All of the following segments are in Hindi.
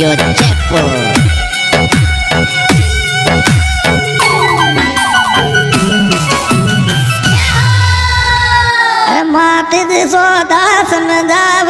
your tempo. दासन जाव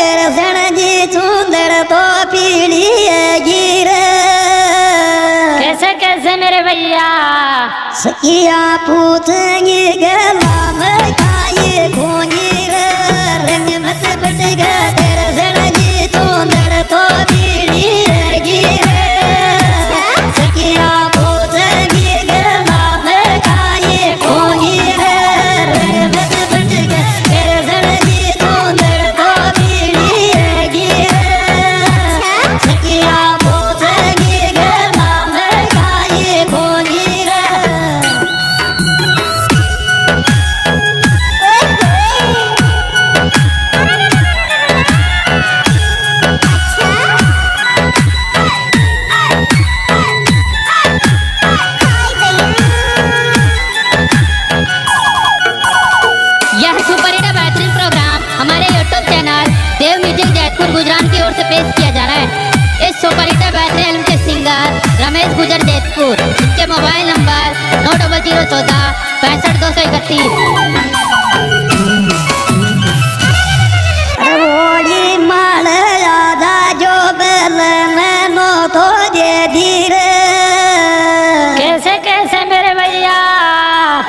कर सड़गी सुंदर तो पीड़िए गिरे। कैसे कैसे मेरे भैया? सखिया पूछेंगी गला में